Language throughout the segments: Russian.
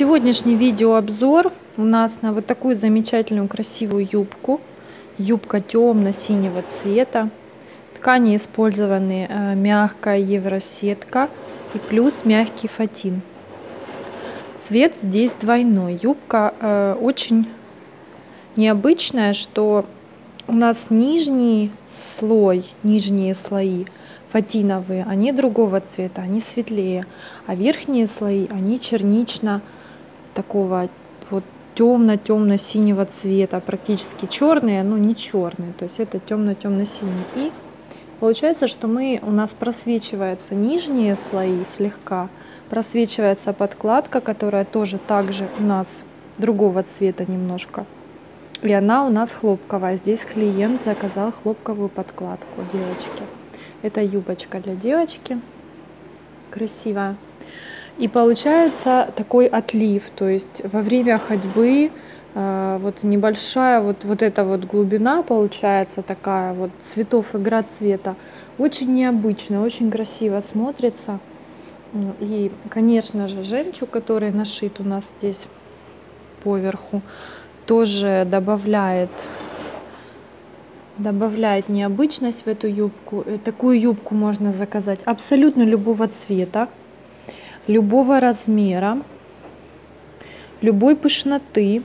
Сегодняшний видеообзор у нас на вот такую замечательную красивую юбку. Юбка темно-синего цвета. Ткани использованы э, мягкая евросетка и плюс мягкий фатин. Цвет здесь двойной. Юбка э, очень необычная, что у нас нижний слой, нижние слои фатиновые, они другого цвета, они светлее, а верхние слои, они чернично такого вот темно-темно-синего цвета, практически черные, но не черные, то есть это темно-темно-синий. И получается, что мы, у нас просвечиваются нижние слои слегка, просвечивается подкладка, которая тоже также у нас другого цвета немножко. И она у нас хлопковая. Здесь клиент заказал хлопковую подкладку девочки. Это юбочка для девочки. Красивая. И получается такой отлив, то есть во время ходьбы э, вот небольшая вот, вот эта вот глубина получается такая вот цветов, игра цвета. Очень необычно, очень красиво смотрится. И, конечно же, жемчуг, который нашит у нас здесь поверху, тоже добавляет добавляет необычность в эту юбку. Э, такую юбку можно заказать абсолютно любого цвета любого размера, любой пышноты.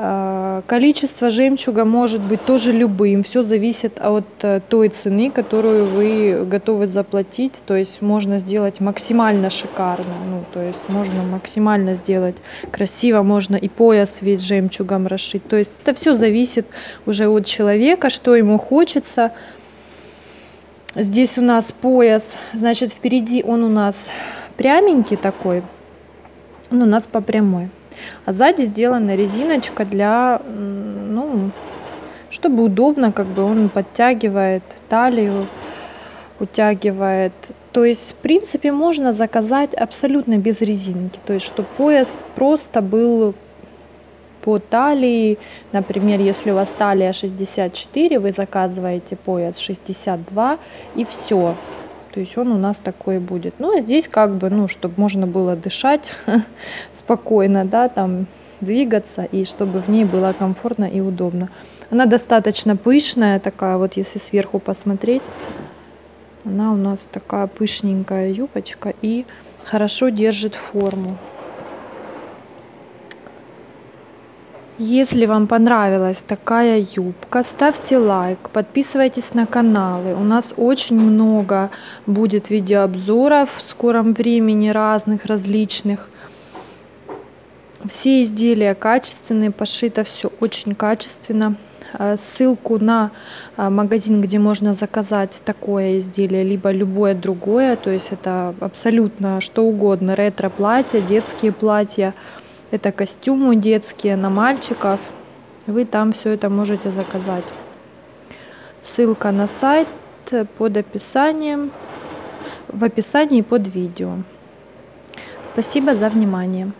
А, количество жемчуга может быть тоже любым. Все зависит от э, той цены, которую вы готовы заплатить. То есть можно сделать максимально шикарно. Ну, то есть можно максимально сделать красиво. Можно и пояс весь жемчугом расшить. То есть это все зависит уже от человека, что ему хочется. Здесь у нас пояс, значит, впереди он у нас пряменький такой, он у нас по прямой. А сзади сделана резиночка для, ну, чтобы удобно, как бы он подтягивает талию, утягивает. То есть, в принципе, можно заказать абсолютно без резинки. То есть, чтобы пояс просто был по талии. Например, если у вас талия 64, вы заказываете пояс 62 и все. То есть он у нас такой будет. Ну, а здесь как бы, ну, чтобы можно было дышать спокойно, да, там двигаться, и чтобы в ней было комфортно и удобно. Она достаточно пышная такая, вот если сверху посмотреть. Она у нас такая пышненькая юбочка и хорошо держит форму. Если вам понравилась такая юбка, ставьте лайк, подписывайтесь на каналы. У нас очень много будет видеообзоров в скором времени разных, различных. Все изделия качественные, пошито все очень качественно. Э, ссылку на э, магазин, где можно заказать такое изделие, либо любое другое, то есть это абсолютно что угодно, ретро-платья, детские платья – это костюмы детские на мальчиков. Вы там все это можете заказать. Ссылка на сайт под описанием, в описании под видео. Спасибо за внимание.